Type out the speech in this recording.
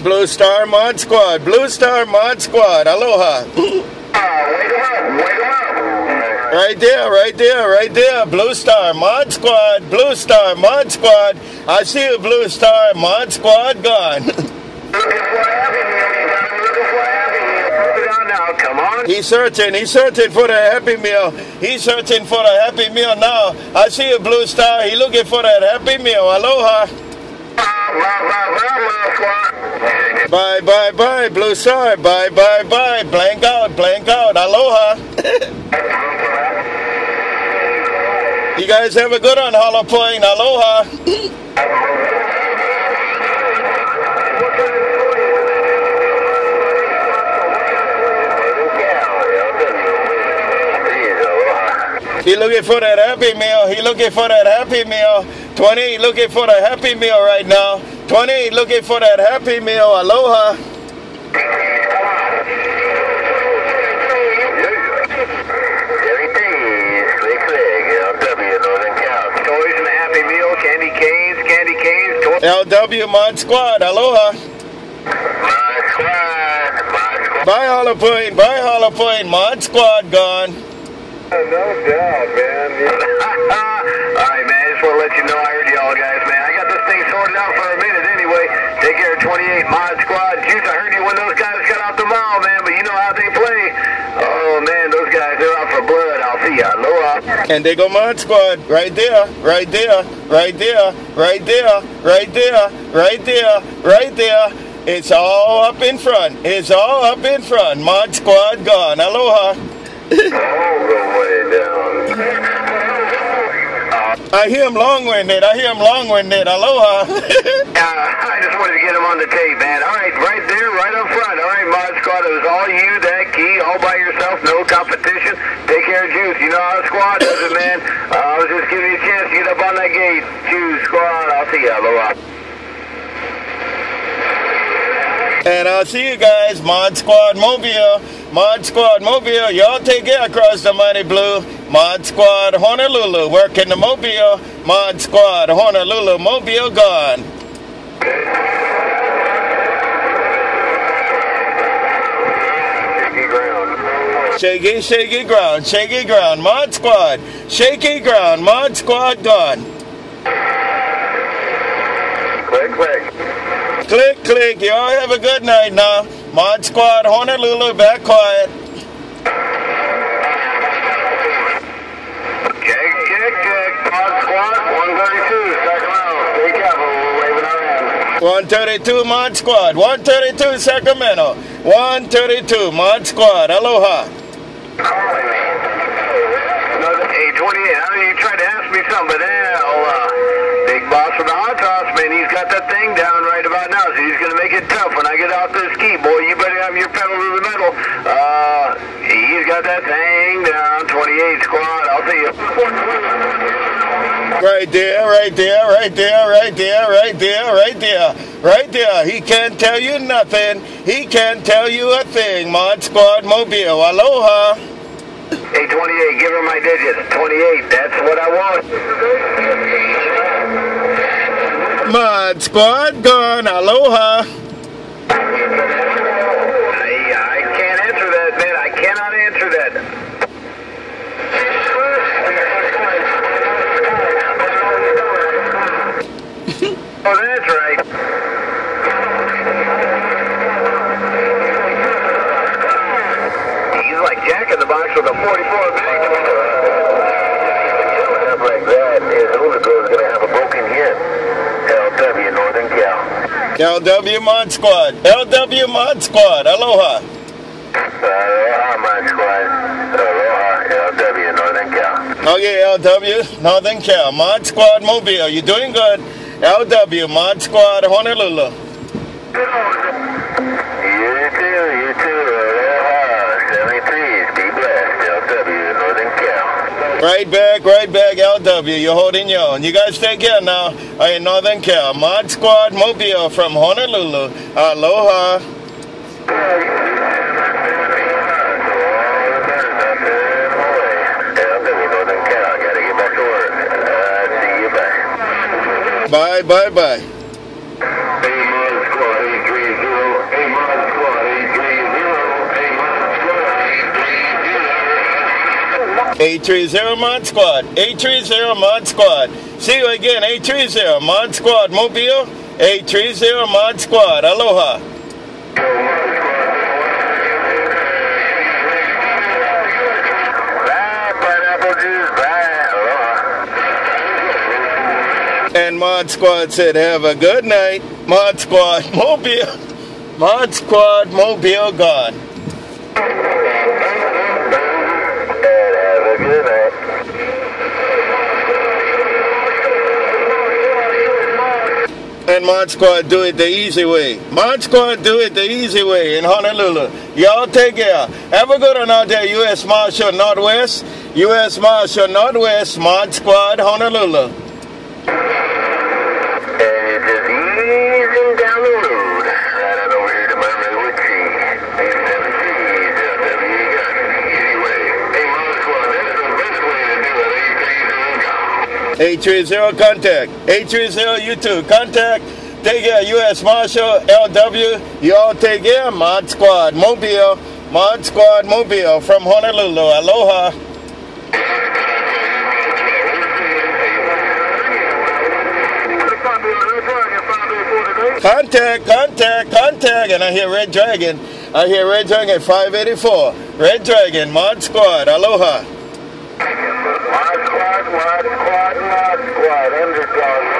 Blue Star Mod Squad, Blue Star Mod Squad, aloha. Right there, right there, right there. Blue Star Mod Squad, Blue Star Mod Squad. I see a Blue Star Mod Squad gone. He's searching, he's searching for the Happy Meal. He's searching for the Happy Meal now. I see a Blue Star, he looking for that Happy Meal. Aloha. Bye, bye, bye, Blue Star. Bye, bye, bye. Blank out, blank out. Aloha. you guys have a good one, Hollow Point. Aloha. He looking for that Happy Meal. He looking for that Happy Meal. 20 looking for the Happy Meal right now. 20 looking for that Happy Meal. Aloha. Toys and a Happy Meal, candy canes, candy canes. LW Mod Squad. Aloha. Bye, Hollow Point. Bye, Hollow Point. Mod Squad gone. No doubt, man. all right, man. I just want to let you know I heard y'all guys, man. I got this thing sorted out for a minute anyway. Take care of 28 Mod Squad. Juice, I heard you when those guys got out the mall, man, but you know how they play. Oh, man, those guys, they're out for blood. I'll see ya. Aloha. And they go Mod Squad. Right there. Right there. Right there. Right there. Right there. Right there. Right there. It's all up in front. It's all up in front. Mod Squad gone. Aloha. Oh, I hear him long-winded. I hear him long-winded. Aloha. Uh, I just wanted to get him on the tape, man. All right, right there, right up front. All right, Mod Squad, it was all you, that key, all by yourself, no competition. Take care of Juice. You know how squad does it, man. Uh, I was just giving you a chance to get up on that gate. Juice, squad, I'll see you. Aloha. and I'll see you guys. Mod Squad Mobile. Mod Squad Mobile. Y'all take care across the mighty blue. Mod Squad Honolulu. Working the Mobile. Mod Squad Honolulu. Mobile gone. Shaky ground. Shaky, shaky ground, shaky ground, mod squad, shaky ground, mod squad gone. Click, click. Click, click, y'all have a good night now. Mod squad, Honolulu, back quiet. 132 mod squad, 132 Sacramento, 132 mod squad, aloha. Another, hey, 28, I know you to ask me something, hell, uh, big boss the hot man, he's got that thing down right about now, he's going to make it tough when I get out this key, boy. You better have your pedal to the metal. Uh, he's got that thing down, 28 squad, I'll see you. Right there, right there, right there, right there, right there, right there, right there. He can't tell you nothing. He can't tell you a thing. Mod squad mobile, aloha. Hey, 28, give her my digits. 28, that's what I want. Mod squad gone, aloha. Jack in the Box with a 44 Magnum. Coming like that is Ulico's going to have a broken hit. LW Northern Cal. LW Mod Squad. LW Mod Squad. Aloha. Aloha, my squad. Aloha, LW, Northern Cal. Oh, okay, LW Northern Cal. Mod Squad Mobile. You're doing good. LW Mod Squad Honolulu. You too, you too. Right back, right back, LW. You're holding your own. You guys take care now. Hey, Northern Cal. Mod Squad Mobile from Honolulu. Aloha. Bye, bye, Cal. Gotta get back to work. Uh, see you back. Bye, bye, bye. 830 Mod Squad. 830 Mod Squad. See you again. 830 Mod Squad Mobile. 830 Mod Squad. Aloha. And Mod Squad said, have a good night. Mod Squad Mobile. Mod Squad Mobile gone. And Mod Squad do it the easy way. Mod Squad do it the easy way in Honolulu. Y'all take care. Have a good one out there, U.S. Marshal Northwest. U.S. Marshal Northwest, Mod Squad, Honolulu. 830 call. 830 contact. 830 you too. Contact. Take care, U.S. Marshal, LW. Y'all take care, Mod Squad Mobile. Mod Squad Mobile from Honolulu. Aloha. Contact, contact, contact. And I hear Red Dragon. I hear Red Dragon 584. Red Dragon, Mod Squad. Aloha. Mod Squad, Mod Squad, underdog.